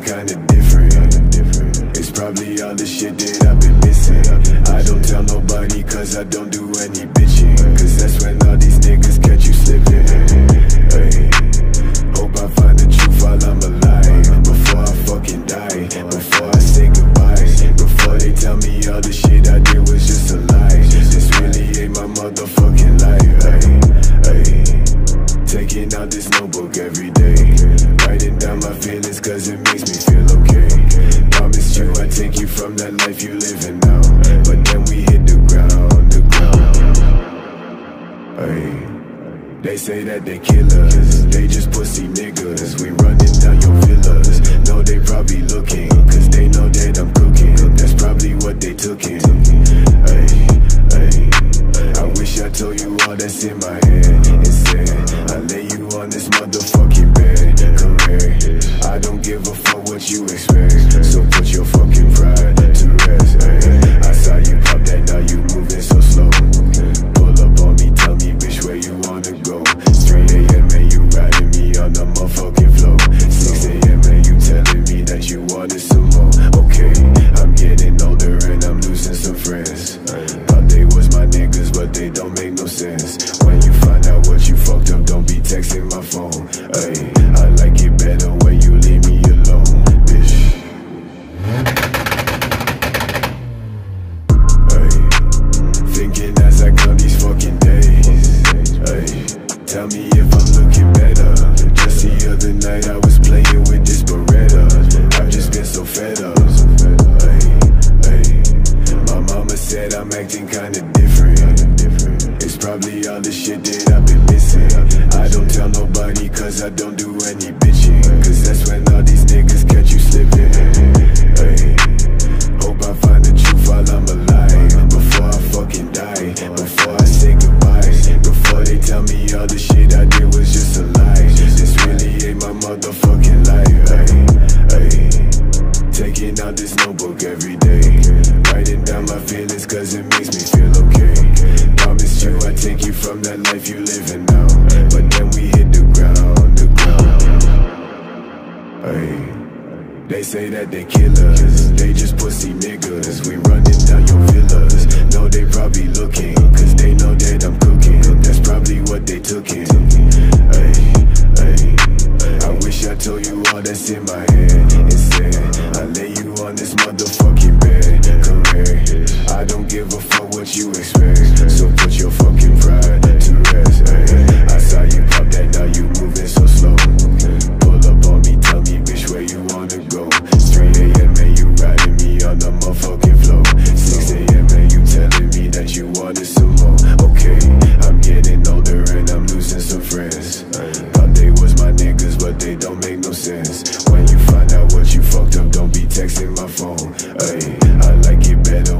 different. It's probably all the shit that I've been missing. I don't tell nobody cause I don't do any bitching. Cause that's when all these niggas catch you slipping. Hey, hope I find the truth while I'm alive. Before I fucking die, before I say goodbye. Before they tell me all the shit I did was just a lie. This really ain't my motherfucking it makes me feel okay. Promised you I'd take you from that life you living now. But then we hit the ground, the ground. Hey. They say that they killers, they just pussy niggas. We running down your villas. No, they probably looking, cause they know that I'm cooking. That's probably what they took in. Hey, hey. I wish I told you all that's in my head. But they don't make no sense. When you find out what you fucked up, don't be texting my phone. Ay, I like it better when you leave me alone, bitch. Ay, thinking as I count these fucking days. Ay, tell me if I'm looking better. Just the other night I was playing with this Beretta. I've just been so fed up. Ay, ay, my mama said I'm acting kinda different. Probably all the shit that I've been missing. I don't tell nobody cause I don't do any bitching. Cause that's when all these niggas catch you slipping. Ay, hope I find the truth while I'm alive. Before I fucking die. Before I say goodbye. Before they tell me all the shit I did was just a lie. This really ain't my motherfucking life. Ay, ay. Taking out this notebook every day. Writing down my feelings cause it makes me They say that they kill killers, they just pussy niggas. We running down your villas. No, they probably looking, cause they know that I'm cooking. That's probably what they took in. Ay, ay. I wish I told you all that's in my head. was my niggas, but they don't make no sense. When you find out what you fucked up, don't be texting my phone. Hey, I like it better